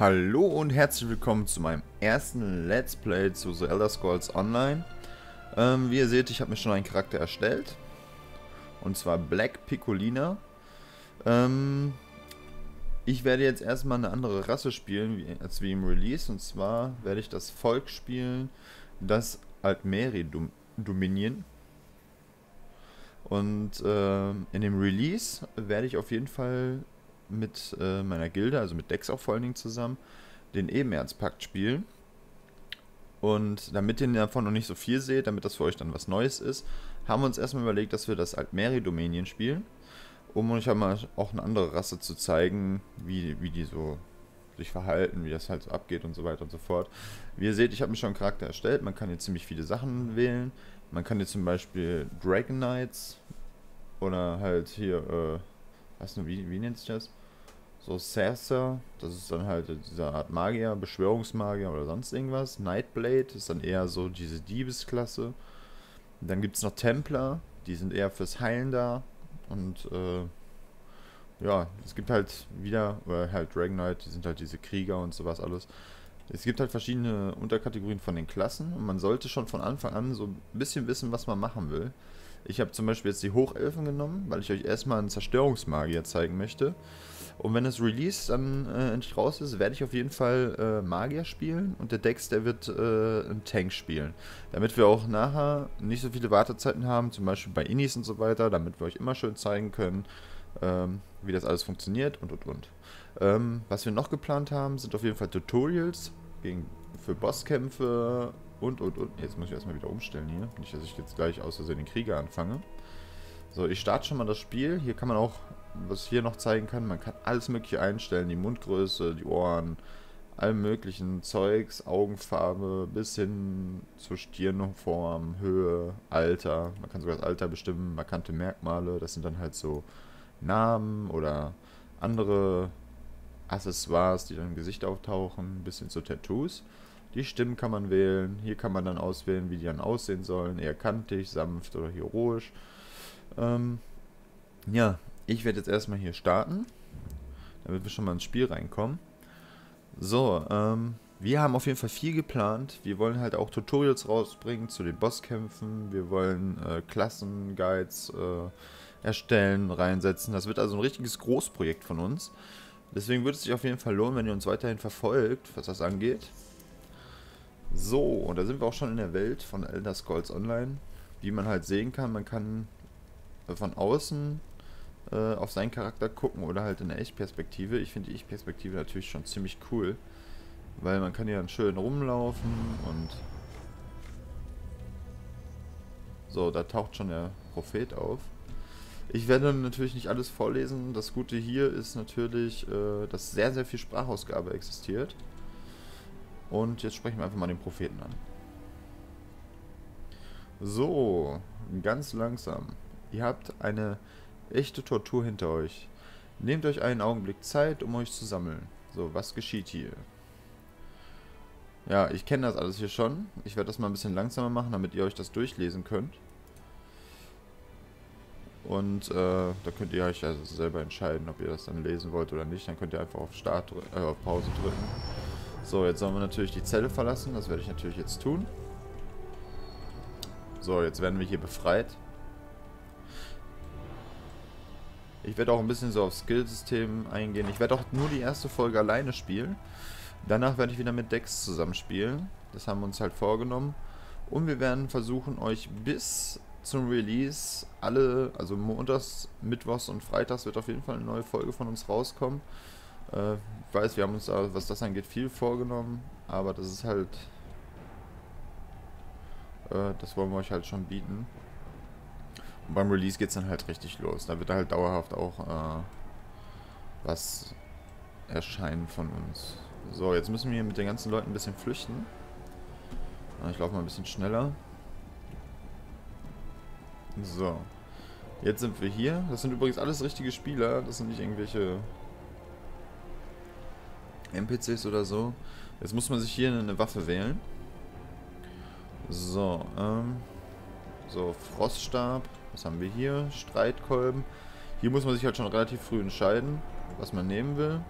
Hallo und herzlich willkommen zu meinem ersten Let's Play zu The Elder Scrolls Online. Ähm, wie ihr seht, ich habe mir schon einen Charakter erstellt. Und zwar Black Piccolina. Ähm, ich werde jetzt erstmal eine andere Rasse spielen wie, als wie im Release. Und zwar werde ich das Volk spielen, das Altmeri dom dominieren. Und äh, in dem Release werde ich auf jeden Fall mit äh, meiner Gilde, also mit Dex auch vor allen Dingen zusammen, den Ebenerzpakt spielen. Und damit ihr davon noch nicht so viel seht, damit das für euch dann was Neues ist, haben wir uns erstmal überlegt, dass wir das Altmeri-Domänien spielen, um euch einmal auch eine andere Rasse zu zeigen, wie, wie die so sich verhalten, wie das halt so abgeht und so weiter und so fort. Wie ihr seht, ich habe mir schon einen Charakter erstellt, man kann hier ziemlich viele Sachen wählen. Man kann hier zum Beispiel Dragon Knights oder halt hier, äh, weiß nicht, wie, wie nennt sich das? So Cercer, das ist dann halt diese Art Magier, Beschwörungsmagier oder sonst irgendwas. Nightblade ist dann eher so diese Diebesklasse. Dann gibt es noch Templer, die sind eher fürs Heilen da. Und äh, ja, es gibt halt wieder, oder halt Dragon Knight, die sind halt diese Krieger und sowas alles. Es gibt halt verschiedene Unterkategorien von den Klassen und man sollte schon von Anfang an so ein bisschen wissen, was man machen will. Ich habe zum Beispiel jetzt die Hochelfen genommen, weil ich euch erstmal einen Zerstörungsmagier zeigen möchte. Und wenn das Release dann äh, endlich raus ist, werde ich auf jeden Fall äh, Magier spielen und der Dex, der wird äh, einen Tank spielen. Damit wir auch nachher nicht so viele Wartezeiten haben, zum Beispiel bei Inis und so weiter, damit wir euch immer schön zeigen können, ähm, wie das alles funktioniert und und und. Ähm, was wir noch geplant haben, sind auf jeden Fall Tutorials gegen, für Bosskämpfe und und und. Jetzt muss ich erstmal wieder umstellen hier. Nicht, dass ich jetzt gleich aus Versehen den Krieger anfange. So, ich starte schon mal das Spiel. Hier kann man auch, was ich hier noch zeigen kann, man kann alles mögliche einstellen. Die Mundgröße, die Ohren, all möglichen Zeugs, Augenfarbe bis hin zur Stirnform, Höhe, Alter. Man kann sogar das Alter bestimmen, markante Merkmale. Das sind dann halt so Namen oder andere Accessoires, die dann im Gesicht auftauchen, bis hin zu Tattoos. Die Stimmen kann man wählen. Hier kann man dann auswählen, wie die dann aussehen sollen. Eher kantig, sanft oder heroisch. Ähm, ja, ich werde jetzt erstmal hier starten, damit wir schon mal ins Spiel reinkommen. So, ähm, wir haben auf jeden Fall viel geplant. Wir wollen halt auch Tutorials rausbringen zu den Bosskämpfen. Wir wollen äh, Klassenguides äh, erstellen, reinsetzen. Das wird also ein richtiges Großprojekt von uns. Deswegen würde es sich auf jeden Fall lohnen, wenn ihr uns weiterhin verfolgt, was das angeht. So, und da sind wir auch schon in der Welt von Elder Scrolls Online. Wie man halt sehen kann, man kann von außen äh, auf seinen Charakter gucken oder halt in der Ich-Perspektive. Ich finde die Ich-Perspektive natürlich schon ziemlich cool, weil man kann hier dann schön rumlaufen und so, da taucht schon der Prophet auf. Ich werde natürlich nicht alles vorlesen. Das Gute hier ist natürlich, äh, dass sehr, sehr viel Sprachausgabe existiert. Und jetzt sprechen wir einfach mal den Propheten an. So, ganz langsam. Ihr habt eine echte Tortur hinter euch. Nehmt euch einen Augenblick Zeit, um euch zu sammeln. So, was geschieht hier? Ja, ich kenne das alles hier schon. Ich werde das mal ein bisschen langsamer machen, damit ihr euch das durchlesen könnt. Und äh, da könnt ihr euch also selber entscheiden, ob ihr das dann lesen wollt oder nicht. Dann könnt ihr einfach auf Start, äh, auf Pause drücken. So, jetzt sollen wir natürlich die Zelle verlassen. Das werde ich natürlich jetzt tun. So, jetzt werden wir hier befreit. Ich werde auch ein bisschen so auf Skillsystem eingehen. Ich werde auch nur die erste Folge alleine spielen. Danach werde ich wieder mit Dex zusammenspielen. Das haben wir uns halt vorgenommen. Und wir werden versuchen, euch bis zum Release alle, also montags, mittwochs und freitags wird auf jeden Fall eine neue Folge von uns rauskommen. Äh, ich weiß, wir haben uns, was das angeht, viel vorgenommen, aber das ist halt, äh, das wollen wir euch halt schon bieten. Und beim Release geht es dann halt richtig los. Da wird halt dauerhaft auch äh, was erscheinen von uns. So, jetzt müssen wir mit den ganzen Leuten ein bisschen flüchten. Ich laufe mal ein bisschen schneller. So. Jetzt sind wir hier. Das sind übrigens alles richtige Spieler. Das sind nicht irgendwelche NPCs oder so. Jetzt muss man sich hier eine Waffe wählen. So, ähm... So, Froststab. Was haben wir hier? Streitkolben. Hier muss man sich halt schon relativ früh entscheiden, was man nehmen will.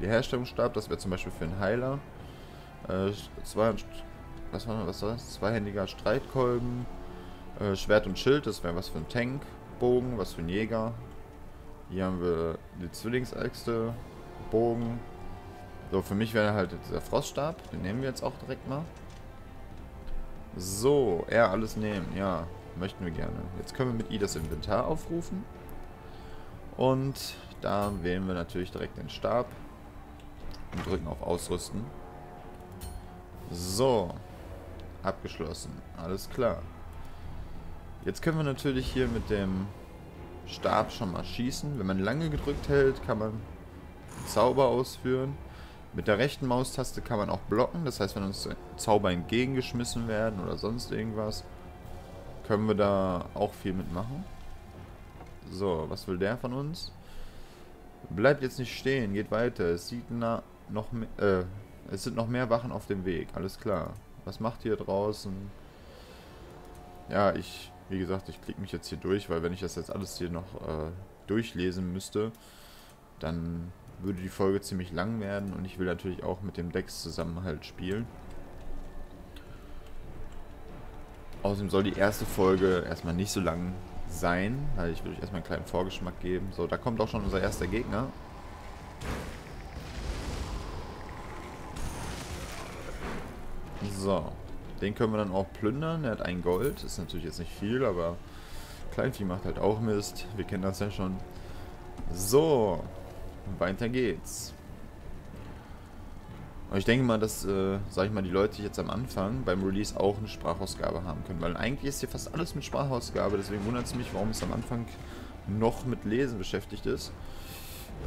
Herstellungsstab, das wäre zum Beispiel für einen Heiler. Äh, zwei, was war, was war das? Zweihändiger Streitkolben. Äh, Schwert und Schild, das wäre was für einen Tank. Bogen, was für einen Jäger. Hier haben wir die Zwillingsäxte. Bogen. So, für mich wäre halt dieser Froststab. Den nehmen wir jetzt auch direkt mal. So, er alles nehmen. Ja, möchten wir gerne. Jetzt können wir mit I das Inventar aufrufen. Und da wählen wir natürlich direkt den Stab. Und drücken auf Ausrüsten. So. Abgeschlossen. Alles klar. Jetzt können wir natürlich hier mit dem Stab schon mal schießen. Wenn man lange gedrückt hält, kann man Zauber ausführen. Mit der rechten Maustaste kann man auch blocken. Das heißt, wenn uns Zauber entgegengeschmissen werden oder sonst irgendwas, können wir da auch viel mitmachen. So, was will der von uns? Bleibt jetzt nicht stehen, geht weiter. Es sieht na, noch mehr, äh, es sind noch mehr Wachen auf dem Weg. Alles klar. Was macht ihr draußen? Ja, ich, wie gesagt, ich klicke mich jetzt hier durch, weil wenn ich das jetzt alles hier noch äh, durchlesen müsste, dann würde die Folge ziemlich lang werden und ich will natürlich auch mit dem Dex zusammen halt spielen. Außerdem soll die erste Folge erstmal nicht so lang sein, weil ich will euch erstmal einen kleinen Vorgeschmack geben. So, da kommt auch schon unser erster Gegner. So, den können wir dann auch plündern. Er hat ein Gold, ist natürlich jetzt nicht viel, aber Kleinvieh macht halt auch Mist. Wir kennen das ja schon. So, weiter geht's. Und ich denke mal, dass, äh, sag ich mal, die Leute jetzt am Anfang beim Release auch eine Sprachausgabe haben können. Weil eigentlich ist hier fast alles mit Sprachausgabe, deswegen wundert es mich, warum es am Anfang noch mit Lesen beschäftigt ist.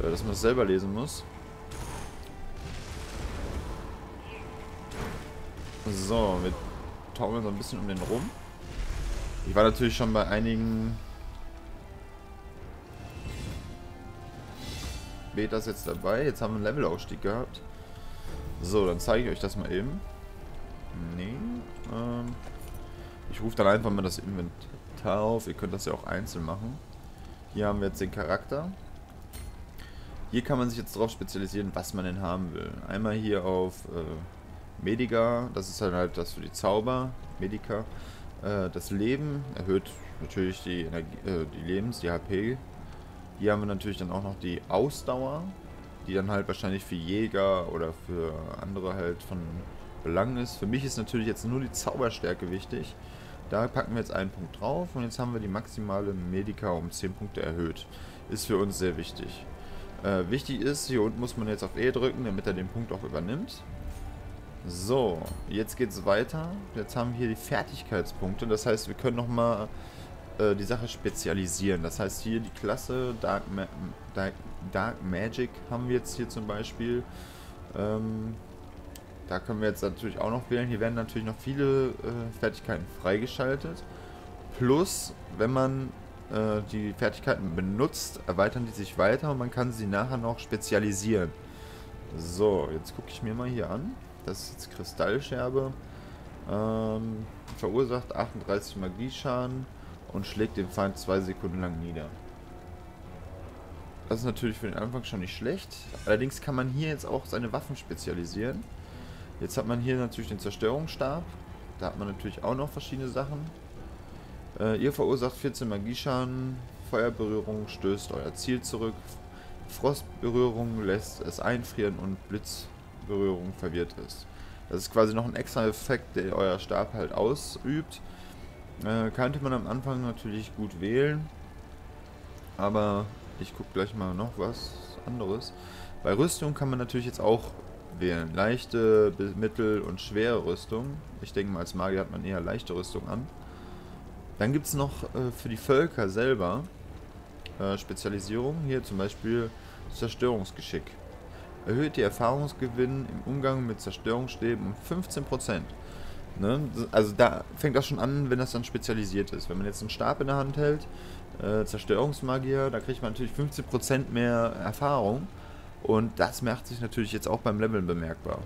Äh, dass man es selber lesen muss. So, wir taumeln so ein bisschen um den rum. Ich war natürlich schon bei einigen Betas jetzt dabei. Jetzt haben wir einen Levelausstieg gehabt. So, dann zeige ich euch das mal eben. Nee. Ähm, ich rufe dann einfach mal das Inventar auf. Ihr könnt das ja auch einzeln machen. Hier haben wir jetzt den Charakter. Hier kann man sich jetzt darauf spezialisieren, was man denn haben will. Einmal hier auf äh, Medica, das ist halt, halt das für die Zauber. Medica. Äh, das Leben erhöht natürlich die, Energie, äh, die Lebens-, die HP hier haben wir natürlich dann auch noch die Ausdauer, die dann halt wahrscheinlich für Jäger oder für andere halt von Belang ist. Für mich ist natürlich jetzt nur die Zauberstärke wichtig. Da packen wir jetzt einen Punkt drauf und jetzt haben wir die maximale Medica um 10 Punkte erhöht. Ist für uns sehr wichtig. Äh, wichtig ist, hier unten muss man jetzt auf E drücken, damit er den Punkt auch übernimmt. So, jetzt geht es weiter. Jetzt haben wir hier die Fertigkeitspunkte. Das heißt, wir können nochmal äh, die Sache spezialisieren. Das heißt hier die Klasse Dark, Ma Dark, Dark Magic haben wir jetzt hier zum Beispiel. Ähm, da können wir jetzt natürlich auch noch wählen. Hier werden natürlich noch viele äh, Fertigkeiten freigeschaltet. Plus, wenn man äh, die Fertigkeiten benutzt, erweitern die sich weiter und man kann sie nachher noch spezialisieren. So, jetzt gucke ich mir mal hier an. Das ist jetzt Kristallscherbe. Ähm, verursacht 38 Magieschaden und schlägt den Feind zwei Sekunden lang nieder. Das ist natürlich für den Anfang schon nicht schlecht. Allerdings kann man hier jetzt auch seine Waffen spezialisieren. Jetzt hat man hier natürlich den Zerstörungsstab. Da hat man natürlich auch noch verschiedene Sachen. Äh, ihr verursacht 14 Magieschaden. Feuerberührung stößt euer Ziel zurück. Frostberührung lässt es einfrieren und Blitzberührung verwirrt es. Das ist quasi noch ein extra Effekt, der euer Stab halt ausübt. Äh, könnte man am Anfang natürlich gut wählen. Aber ich gucke gleich mal noch was anderes. Bei Rüstung kann man natürlich jetzt auch wählen. Leichte, mittel und schwere Rüstung. Ich denke mal, als Magier hat man eher leichte Rüstung an. Dann gibt es noch äh, für die Völker selber äh, Spezialisierung. Hier zum Beispiel Zerstörungsgeschick. Erhöht die Erfahrungsgewinn im Umgang mit Zerstörungsstäben um 15%. Ne? Also da fängt das schon an, wenn das dann spezialisiert ist. Wenn man jetzt einen Stab in der Hand hält, äh, Zerstörungsmagier, da kriegt man natürlich 15% mehr Erfahrung. Und das macht sich natürlich jetzt auch beim Leveln bemerkbar.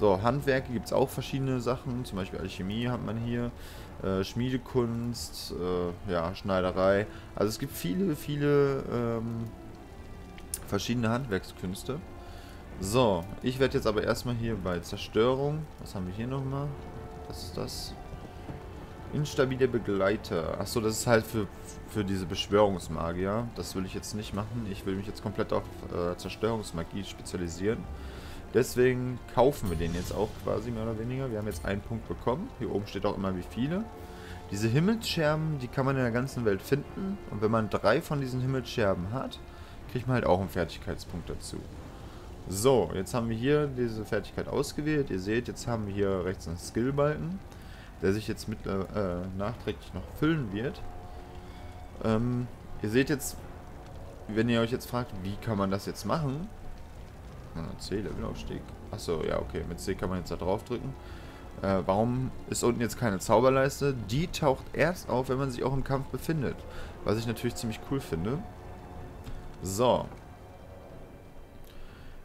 So, Handwerke gibt es auch verschiedene Sachen, zum Beispiel Alchemie hat man hier, äh, Schmiedekunst, äh, ja, Schneiderei. Also es gibt viele, viele ähm, verschiedene Handwerkskünste. So, ich werde jetzt aber erstmal hier bei Zerstörung. Was haben wir hier nochmal? Was ist das? Instabile Begleiter. Achso, das ist halt für, für diese Beschwörungsmagier. Das will ich jetzt nicht machen. Ich will mich jetzt komplett auf äh, Zerstörungsmagie spezialisieren. Deswegen kaufen wir den jetzt auch quasi mehr oder weniger. Wir haben jetzt einen Punkt bekommen. Hier oben steht auch immer wie viele. Diese Himmelsscherben, die kann man in der ganzen Welt finden. Und wenn man drei von diesen Himmelsscherben hat, kriegt man halt auch einen Fertigkeitspunkt dazu. So, jetzt haben wir hier diese Fertigkeit ausgewählt. Ihr seht, jetzt haben wir hier rechts einen Skillbalken, der sich jetzt mit, äh, nachträglich noch füllen wird. Ähm, ihr seht jetzt, wenn ihr euch jetzt fragt, wie kann man das jetzt machen? C, Levelaufstieg. Achso, ja, okay. Mit C kann man jetzt da drauf drücken. Äh, warum ist unten jetzt keine Zauberleiste? Die taucht erst auf, wenn man sich auch im Kampf befindet. Was ich natürlich ziemlich cool finde. So,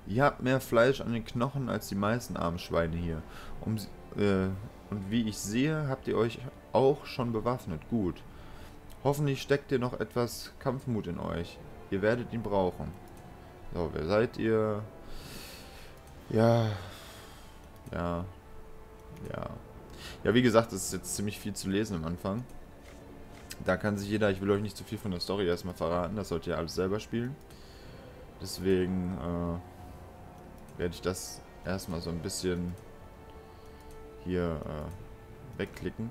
Ihr habt mehr Fleisch an den Knochen als die meisten armen Schweine hier. Um, äh, und wie ich sehe, habt ihr euch auch schon bewaffnet. Gut. Hoffentlich steckt ihr noch etwas Kampfmut in euch. Ihr werdet ihn brauchen. So, wer seid ihr? Ja. Ja. Ja. Ja, wie gesagt, es ist jetzt ziemlich viel zu lesen am Anfang. Da kann sich jeder, ich will euch nicht zu viel von der Story erstmal verraten, das sollt ihr alles selber spielen. Deswegen, äh, werde ich das erstmal so ein bisschen hier äh, wegklicken.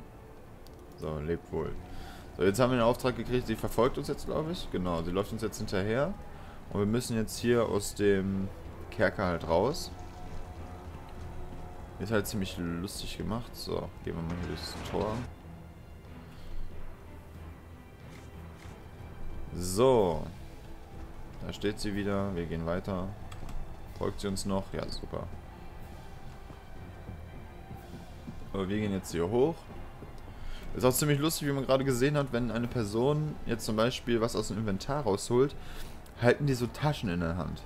So, lebt wohl. So, jetzt haben wir den Auftrag gekriegt, sie verfolgt uns jetzt, glaube ich. Genau, sie läuft uns jetzt hinterher. Und wir müssen jetzt hier aus dem Kerker halt raus. Ist halt ziemlich lustig gemacht. So, gehen wir mal hier durchs Tor. So. Da steht sie wieder. Wir gehen weiter. Folgt sie uns noch? Ja, super. Aber wir gehen jetzt hier hoch. Ist auch ziemlich lustig, wie man gerade gesehen hat, wenn eine Person jetzt zum Beispiel was aus dem Inventar rausholt, halten die so Taschen in der Hand.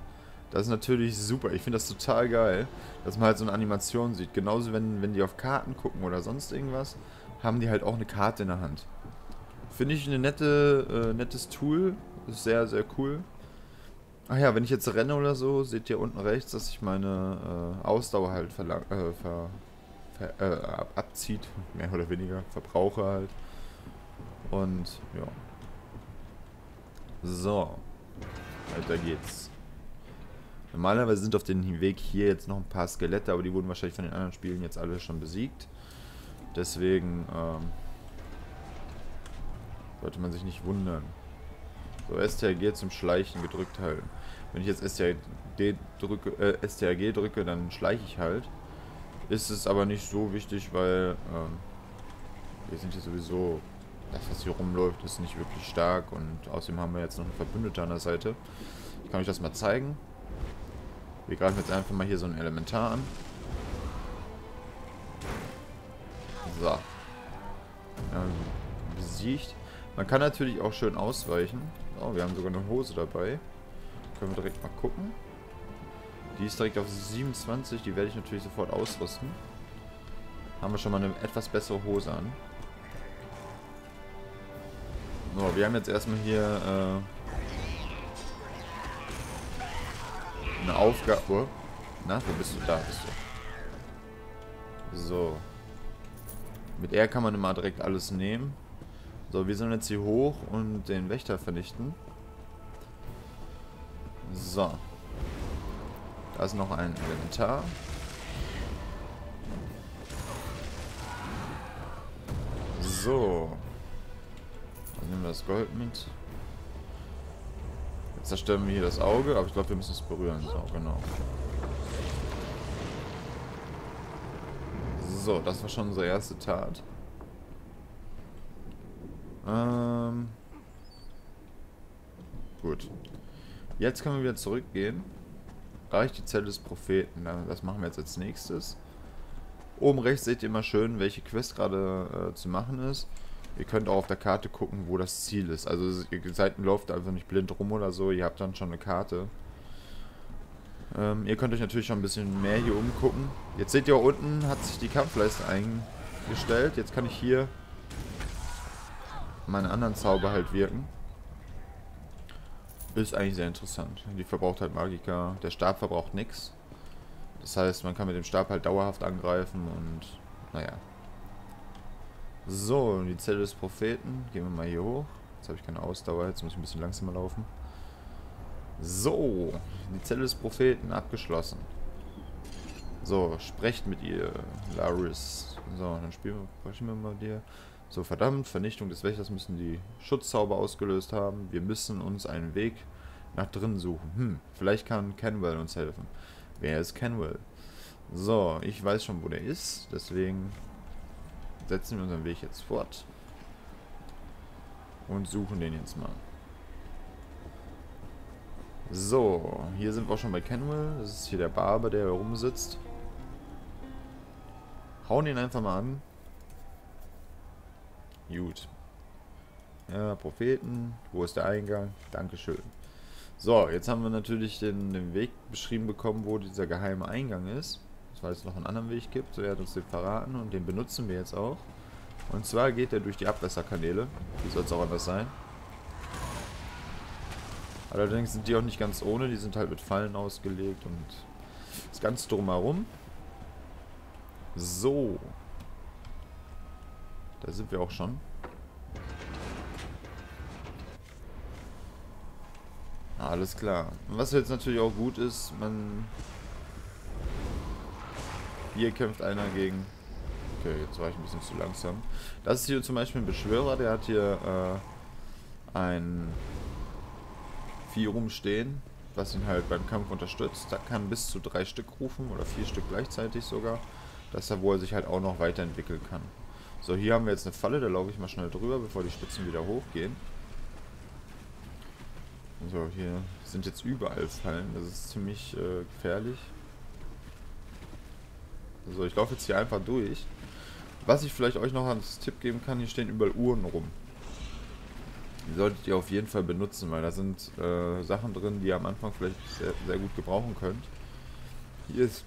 Das ist natürlich super. Ich finde das total geil, dass man halt so eine Animation sieht. Genauso, wenn, wenn die auf Karten gucken oder sonst irgendwas, haben die halt auch eine Karte in der Hand. Finde ich ein nette, äh, nettes Tool. Sehr, sehr cool. Ach ja, wenn ich jetzt renne oder so, seht ihr unten rechts, dass sich meine äh, Ausdauer halt verlang äh, ver ver äh, ab abzieht, mehr oder weniger, verbrauche halt. Und ja. So. Weiter geht's. Normalerweise sind auf dem Weg hier jetzt noch ein paar Skelette, aber die wurden wahrscheinlich von den anderen Spielen jetzt alle schon besiegt. Deswegen ähm, sollte man sich nicht wundern. So, STRG zum Schleichen gedrückt halten. Wenn ich jetzt STRG drücke, äh, STRG drücke, dann schleiche ich halt. Ist es aber nicht so wichtig, weil ähm, wir sind hier sowieso, das was hier rumläuft, ist nicht wirklich stark und außerdem haben wir jetzt noch einen Verbündeten an der Seite. Ich kann euch das mal zeigen. Wir greifen jetzt einfach mal hier so ein Elementar an. So. Ja, besiegt. Man kann natürlich auch schön ausweichen. Oh, wir haben sogar eine Hose dabei. Können wir direkt mal gucken. Die ist direkt auf 27. Die werde ich natürlich sofort ausrüsten. Haben wir schon mal eine etwas bessere Hose an. So, wir haben jetzt erstmal hier äh, eine Aufgabe. Na, wo bist du? Da bist du. So. Mit R kann man immer direkt alles nehmen. So, wir sollen jetzt hier hoch und den Wächter vernichten. So. Da ist noch ein Inventar. So. Dann nehmen wir das Gold mit. Jetzt zerstören wir hier das Auge, aber ich glaube, wir müssen es berühren. So, genau. So, das war schon unsere erste Tat. Ähm. Gut. Jetzt können wir wieder zurückgehen. Reicht die Zelle des Propheten. Das machen wir jetzt als nächstes. Oben rechts seht ihr immer schön, welche Quest gerade äh, zu machen ist. Ihr könnt auch auf der Karte gucken, wo das Ziel ist. Also ihr seid lauft einfach nicht blind rum oder so. Ihr habt dann schon eine Karte. Ähm, ihr könnt euch natürlich schon ein bisschen mehr hier umgucken. Jetzt seht ihr auch unten hat sich die Kampfleiste eingestellt. Jetzt kann ich hier meine anderen Zauber halt wirken. Ist eigentlich sehr interessant. Die verbraucht halt Magika. Der Stab verbraucht nichts. Das heißt, man kann mit dem Stab halt dauerhaft angreifen und naja. So, die Zelle des Propheten. Gehen wir mal hier hoch. Jetzt habe ich keine Ausdauer, jetzt muss ich ein bisschen langsamer laufen. So, die Zelle des Propheten abgeschlossen. So, sprecht mit ihr, Laris. So, dann spielen wir, sprechen wir mal mit dir. So, verdammt, Vernichtung des Wächters müssen die Schutzzauber ausgelöst haben. Wir müssen uns einen Weg nach drinnen suchen. Hm, vielleicht kann Kenwell uns helfen. Wer ist Kenwell? So, ich weiß schon, wo der ist. Deswegen setzen wir unseren Weg jetzt fort. Und suchen den jetzt mal. So, hier sind wir auch schon bei Kenwell. Das ist hier der Barber, der rumsitzt. Hauen ihn einfach mal an. Gut. Ja, Propheten. Wo ist der Eingang? Dankeschön. So, jetzt haben wir natürlich den, den Weg beschrieben bekommen, wo dieser geheime Eingang ist. Weil es noch einen anderen Weg gibt. So, er hat uns den verraten und den benutzen wir jetzt auch. Und zwar geht er durch die Abwässerkanäle. Wie soll es auch anders sein? Allerdings sind die auch nicht ganz ohne. Die sind halt mit Fallen ausgelegt und das Ganze drumherum. So. Da sind wir auch schon. Alles klar. Was jetzt natürlich auch gut ist, man... Hier kämpft einer gegen... Okay, jetzt war ich ein bisschen zu langsam. Das ist hier zum Beispiel ein Beschwörer, der hat hier äh, ein Vieh rumstehen, was ihn halt beim Kampf unterstützt. Da kann bis zu drei Stück rufen oder vier Stück gleichzeitig sogar, dass er wohl sich halt auch noch weiterentwickeln kann. So, hier haben wir jetzt eine Falle, da laufe ich mal schnell drüber, bevor die Spitzen wieder hochgehen. So, hier sind jetzt überall Fallen, das ist ziemlich äh, gefährlich. So, ich laufe jetzt hier einfach durch. Was ich vielleicht euch noch als Tipp geben kann, hier stehen überall Uhren rum. Die solltet ihr auf jeden Fall benutzen, weil da sind äh, Sachen drin, die ihr am Anfang vielleicht sehr, sehr gut gebrauchen könnt. Hier ist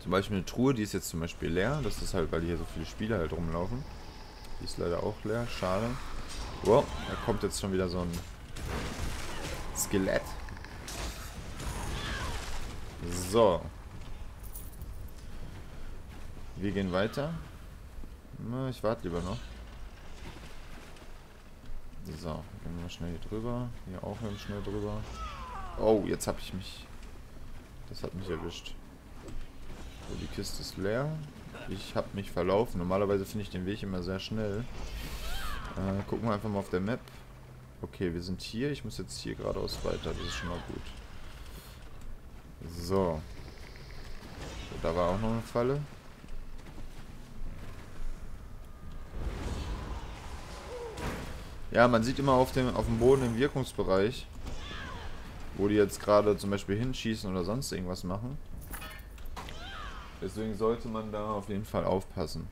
zum Beispiel eine Truhe, die ist jetzt zum Beispiel leer. Das ist halt, weil hier so viele Spieler halt rumlaufen. Die ist leider auch leer, schade. Wow, da kommt jetzt schon wieder so ein Skelett. So. Wir gehen weiter. Na, ich warte lieber noch. So, gehen wir schnell hier drüber. Hier auch ganz schnell drüber. Oh, jetzt habe ich mich... Das hat mich erwischt. So, die Kiste ist leer. Ich habe mich verlaufen. Normalerweise finde ich den Weg immer sehr schnell. Äh, gucken wir einfach mal auf der Map. Okay, wir sind hier. Ich muss jetzt hier geradeaus weiter. Das ist schon mal gut. So. Da war auch noch eine Falle. Ja, man sieht immer auf dem, auf dem Boden im Wirkungsbereich, wo die jetzt gerade zum Beispiel hinschießen oder sonst irgendwas machen. Deswegen sollte man da auf jeden Fall aufpassen.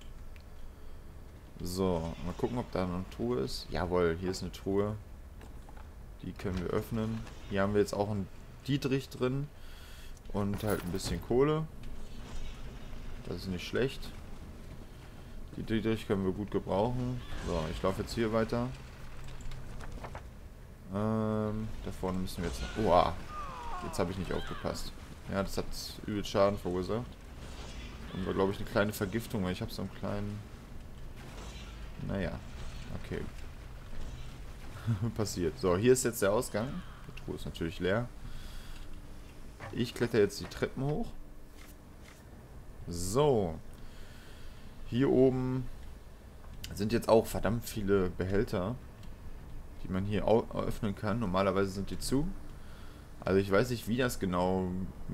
So, mal gucken, ob da noch eine Truhe ist. Jawohl, hier ist eine Truhe. Die können wir öffnen. Hier haben wir jetzt auch einen Dietrich drin. Und halt ein bisschen Kohle. Das ist nicht schlecht. Die Dietrich können wir gut gebrauchen. So, ich laufe jetzt hier weiter. Ähm, da vorne müssen wir jetzt... Oha, jetzt habe ich nicht aufgepasst. Ja, das hat übel Schaden verursacht. Und war, glaube ich, eine kleine Vergiftung, weil ich habe so einen kleinen... Naja, okay. Passiert. So, hier ist jetzt der Ausgang. Die Truhe ist natürlich leer. Ich kletter jetzt die Treppen hoch. So. Hier oben sind jetzt auch verdammt viele Behälter die man hier öffnen kann. Normalerweise sind die zu. Also ich weiß nicht, wie das genau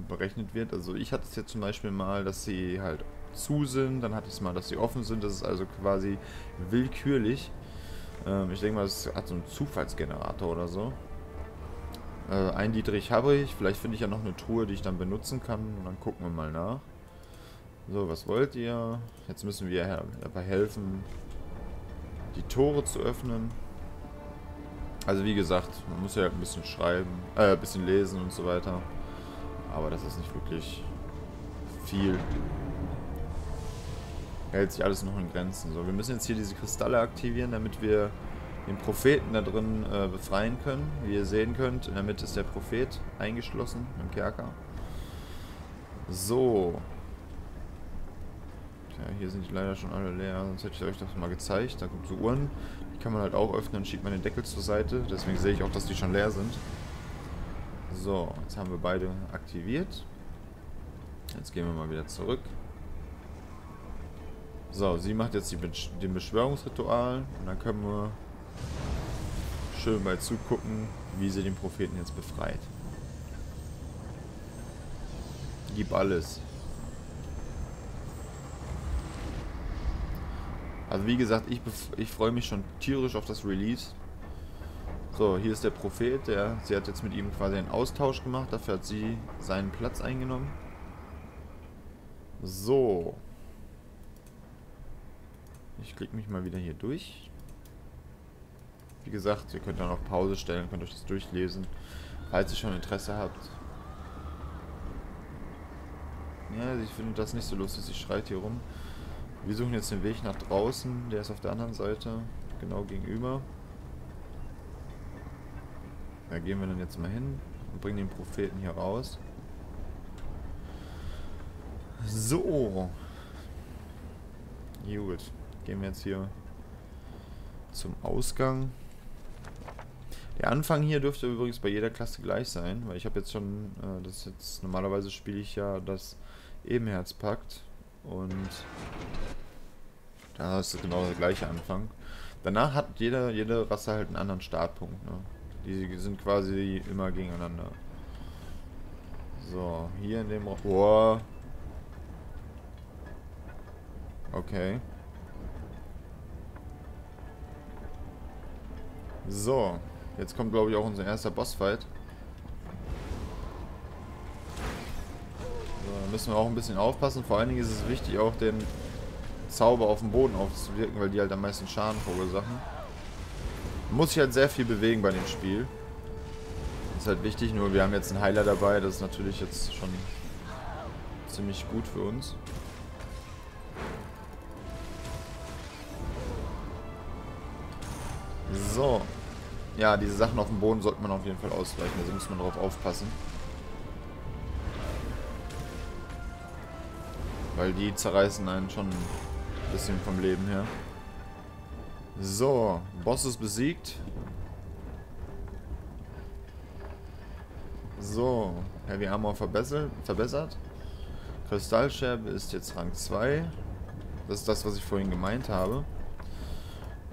berechnet wird. Also ich hatte es jetzt zum Beispiel mal, dass sie halt zu sind, dann hatte ich es mal, dass sie offen sind. Das ist also quasi willkürlich. Ähm, ich denke mal, es hat so einen Zufallsgenerator oder so. Äh, ein Dietrich habe ich. Vielleicht finde ich ja noch eine Truhe, die ich dann benutzen kann. Und dann gucken wir mal nach. So, was wollt ihr? Jetzt müssen wir dabei helfen, die Tore zu öffnen. Also wie gesagt, man muss ja ein bisschen schreiben, äh, ein bisschen lesen und so weiter. Aber das ist nicht wirklich viel. Hält sich alles noch in Grenzen. So, wir müssen jetzt hier diese Kristalle aktivieren, damit wir den Propheten da drin äh, befreien können. Wie ihr sehen könnt, in der Mitte ist der Prophet eingeschlossen im Kerker. So. Ja, hier sind die leider schon alle leer, sonst hätte ich euch das mal gezeigt. Da es so Uhren, kann man halt auch öffnen, und schiebt man den Deckel zur Seite. Deswegen sehe ich auch, dass die schon leer sind. So, jetzt haben wir beide aktiviert. Jetzt gehen wir mal wieder zurück. So, sie macht jetzt die den Beschwörungsritual und dann können wir schön bei zugucken, wie sie den Propheten jetzt befreit. Gib alles. Also wie gesagt, ich, ich freue mich schon tierisch auf das Release. So, hier ist der Prophet, der, sie hat jetzt mit ihm quasi einen Austausch gemacht, dafür hat sie seinen Platz eingenommen. So. Ich klicke mich mal wieder hier durch. Wie gesagt, ihr könnt dann auf Pause stellen, könnt euch das durchlesen, falls ihr schon Interesse habt. Ja, ich finde das nicht so lustig, sie schreit hier rum. Wir suchen jetzt den Weg nach draußen, der ist auf der anderen Seite, genau gegenüber. Da gehen wir dann jetzt mal hin und bringen den Propheten hier raus. So. Gut. Gehen wir jetzt hier zum Ausgang. Der Anfang hier dürfte übrigens bei jeder Klasse gleich sein, weil ich habe jetzt schon, äh, das jetzt, normalerweise spiele ich ja das Ebenherzpakt und da ist genau der gleiche Anfang. Danach hat jeder, jede Rasse halt einen anderen Startpunkt, ne? Die sind quasi immer gegeneinander. So, hier in dem... Oh. Okay. So, jetzt kommt glaube ich auch unser erster Bossfight. So, da müssen wir auch ein bisschen aufpassen. Vor allen Dingen ist es wichtig, auch den Zauber auf dem Boden aufzuwirken, weil die halt am meisten Schaden verursachen. Muss sich halt sehr viel bewegen bei dem Spiel. Ist halt wichtig, nur wir haben jetzt einen Heiler dabei, das ist natürlich jetzt schon ziemlich gut für uns. So. Ja, diese Sachen auf dem Boden sollte man auf jeden Fall ausweichen. Also muss man darauf aufpassen. Weil die zerreißen einen schon bisschen vom Leben her. So, Boss ist besiegt. So, Heavy Armor verbessert. verbessert. Kristallscherbe ist jetzt Rang 2. Das ist das, was ich vorhin gemeint habe.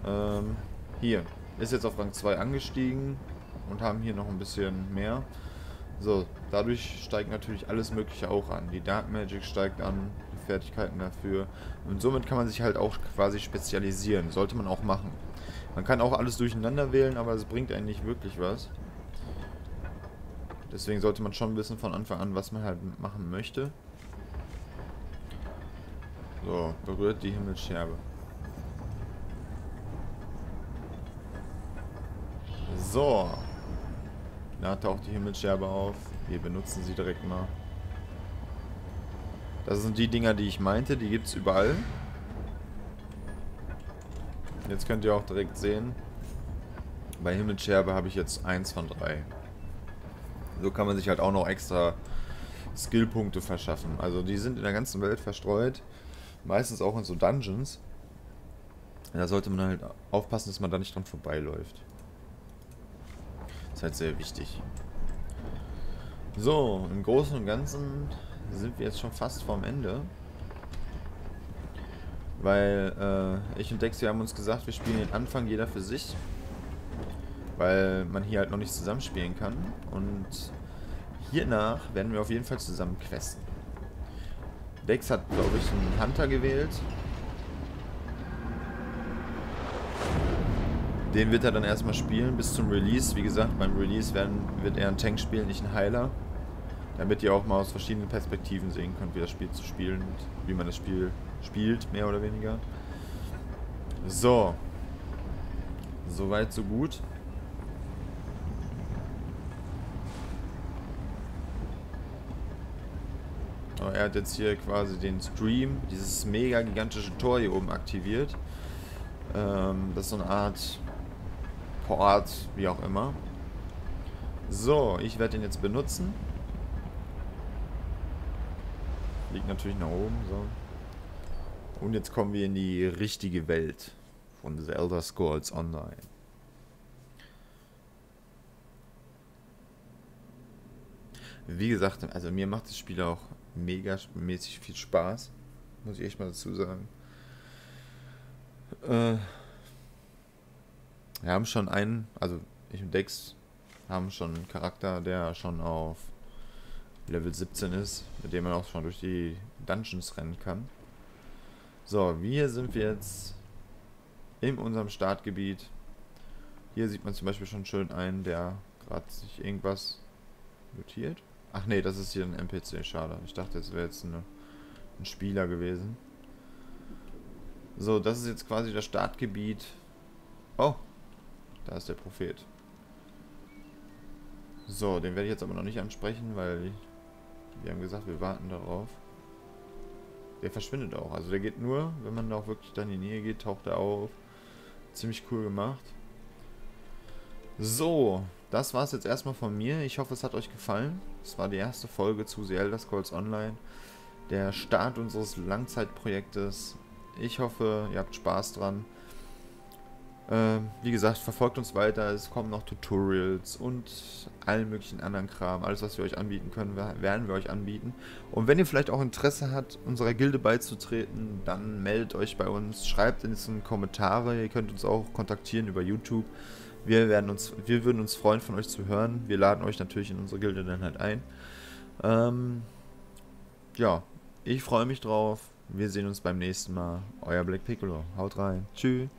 Ähm, hier. Ist jetzt auf Rang 2 angestiegen und haben hier noch ein bisschen mehr. So, dadurch steigt natürlich alles mögliche auch an. Die Dark Magic steigt an, Fertigkeiten dafür. Und somit kann man sich halt auch quasi spezialisieren. Sollte man auch machen. Man kann auch alles durcheinander wählen, aber es bringt eigentlich nicht wirklich was. Deswegen sollte man schon wissen von Anfang an, was man halt machen möchte. So, berührt die Himmelsscherbe. So. Da taucht die Himmelsscherbe auf. Wir benutzen sie direkt mal. Das sind die Dinger, die ich meinte. Die gibt es überall. Jetzt könnt ihr auch direkt sehen. Bei Himmelsscherbe habe ich jetzt eins von drei. So kann man sich halt auch noch extra Skillpunkte verschaffen. Also die sind in der ganzen Welt verstreut. Meistens auch in so Dungeons. Da sollte man halt aufpassen, dass man da nicht dran vorbeiläuft. Ist halt sehr wichtig. So, im Großen und Ganzen sind wir jetzt schon fast vorm Ende. Weil äh, ich und Dex, wir haben uns gesagt, wir spielen den Anfang jeder für sich. Weil man hier halt noch nicht zusammenspielen kann. Und hiernach werden wir auf jeden Fall zusammen questen. Dex hat, glaube ich, einen Hunter gewählt. Den wird er dann erstmal spielen bis zum Release. Wie gesagt, beim Release werden, wird er einen Tank spielen, nicht einen Heiler. Damit ihr auch mal aus verschiedenen Perspektiven sehen könnt, wie das Spiel zu spielen und wie man das Spiel spielt, mehr oder weniger. So. Soweit, so gut. Aber er hat jetzt hier quasi den Stream, dieses mega gigantische Tor hier oben aktiviert. Ähm, das ist so eine Art Port, wie auch immer. So, ich werde den jetzt benutzen. Liegt natürlich nach oben, so. Und jetzt kommen wir in die richtige Welt von The Elder Scrolls Online. Wie gesagt, also mir macht das Spiel auch mega mäßig viel Spaß. Muss ich echt mal dazu sagen. Äh, wir haben schon einen, also ich und Dex haben schon einen Charakter, der schon auf Level 17 ist, mit dem man auch schon durch die Dungeons rennen kann. So, hier sind wir jetzt in unserem Startgebiet. Hier sieht man zum Beispiel schon schön einen, der gerade sich irgendwas notiert. Ach nee, das ist hier ein NPC, schade. Ich dachte, es wäre jetzt eine, ein Spieler gewesen. So, das ist jetzt quasi das Startgebiet. Oh, da ist der Prophet. So, den werde ich jetzt aber noch nicht ansprechen, weil wir haben gesagt, wir warten darauf. Der verschwindet auch. Also der geht nur, wenn man da auch wirklich dann in die Nähe geht, taucht er auf. Ziemlich cool gemacht. So, das war es jetzt erstmal von mir. Ich hoffe, es hat euch gefallen. Es war die erste Folge zu The Elder Scrolls Online. Der Start unseres Langzeitprojektes. Ich hoffe, ihr habt Spaß dran. Äh, wie gesagt, verfolgt uns weiter. Es kommen noch Tutorials und allen möglichen anderen Kram. Alles, was wir euch anbieten können, werden wir euch anbieten. Und wenn ihr vielleicht auch Interesse habt, unserer Gilde beizutreten, dann meldet euch bei uns. Schreibt in die Kommentare. Ihr könnt uns auch kontaktieren über YouTube. Wir, werden uns, wir würden uns freuen, von euch zu hören. Wir laden euch natürlich in unsere Gilde dann halt ein. Ähm, ja, ich freue mich drauf. Wir sehen uns beim nächsten Mal. Euer Black Piccolo. Haut rein. Tschüss.